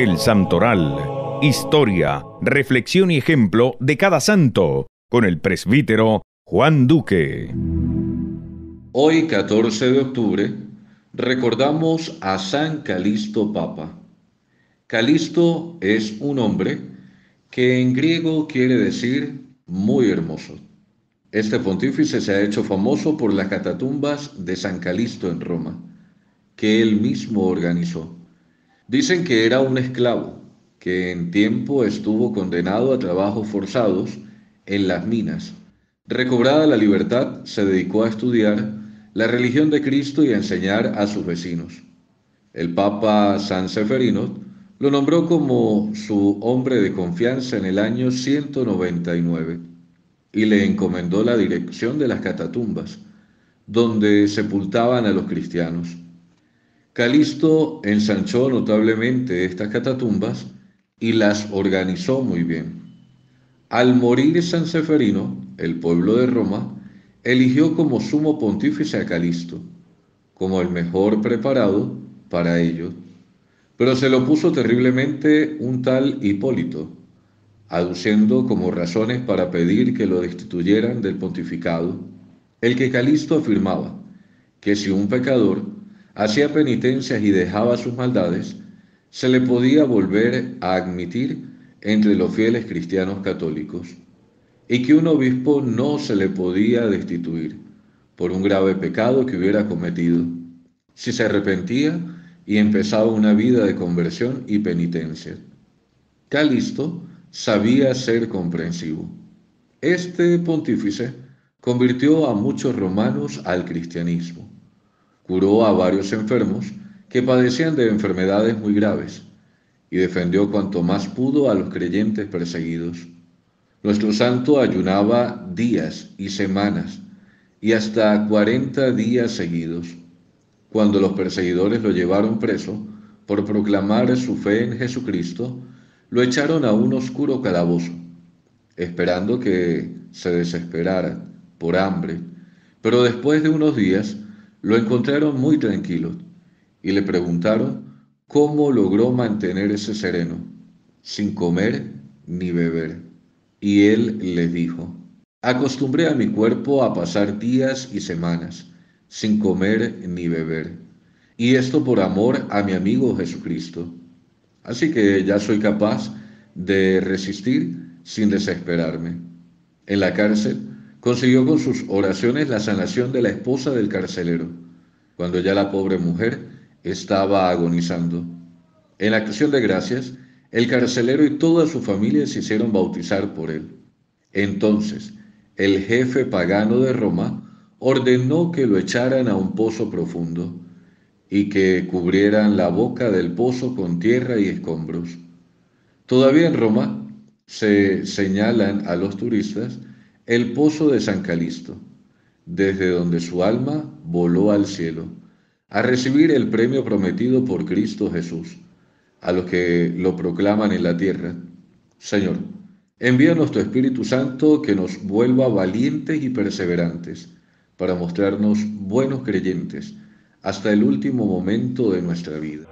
El Santoral. Historia, reflexión y ejemplo de cada santo con el presbítero Juan Duque. Hoy, 14 de octubre, recordamos a San Calisto Papa. Calisto es un hombre que en griego quiere decir muy hermoso. Este pontífice se ha hecho famoso por las catatumbas de San Calisto en Roma, que él mismo organizó. Dicen que era un esclavo, que en tiempo estuvo condenado a trabajos forzados en las minas. Recobrada la libertad, se dedicó a estudiar la religión de Cristo y a enseñar a sus vecinos. El Papa San Seferino lo nombró como su hombre de confianza en el año 199 y le encomendó la dirección de las catatumbas, donde sepultaban a los cristianos. Calisto ensanchó notablemente estas catatumbas y las organizó muy bien. Al morir San Seferino, el pueblo de Roma eligió como sumo pontífice a Calisto, como el mejor preparado para ello, pero se lo puso terriblemente un tal Hipólito, aduciendo como razones para pedir que lo destituyeran del pontificado, el que Calisto afirmaba que si un pecador hacía penitencias y dejaba sus maldades, se le podía volver a admitir entre los fieles cristianos católicos, y que un obispo no se le podía destituir por un grave pecado que hubiera cometido, si se arrepentía y empezaba una vida de conversión y penitencia. Calisto sabía ser comprensivo. Este pontífice convirtió a muchos romanos al cristianismo, curó a varios enfermos que padecían de enfermedades muy graves y defendió cuanto más pudo a los creyentes perseguidos. Nuestro santo ayunaba días y semanas y hasta cuarenta días seguidos. Cuando los perseguidores lo llevaron preso por proclamar su fe en Jesucristo, lo echaron a un oscuro calabozo, esperando que se desesperara por hambre, pero después de unos días lo encontraron muy tranquilo y le preguntaron cómo logró mantenerse sereno, sin comer ni beber. Y él les dijo, acostumbré a mi cuerpo a pasar días y semanas sin comer ni beber, y esto por amor a mi amigo Jesucristo Así que ya soy capaz de resistir sin desesperarme. En la cárcel consiguió con sus oraciones la sanación de la esposa del carcelero, cuando ya la pobre mujer estaba agonizando. En acción de gracias, el carcelero y toda su familia se hicieron bautizar por él. Entonces, el jefe pagano de Roma ordenó que lo echaran a un pozo profundo y que cubrieran la boca del pozo con tierra y escombros. Todavía en Roma se señalan a los turistas el pozo de San Calisto, desde donde su alma voló al cielo, a recibir el premio prometido por Cristo Jesús, a los que lo proclaman en la tierra. Señor, envíanos tu Espíritu Santo que nos vuelva valientes y perseverantes, para mostrarnos buenos creyentes, hasta el último momento de nuestra vida.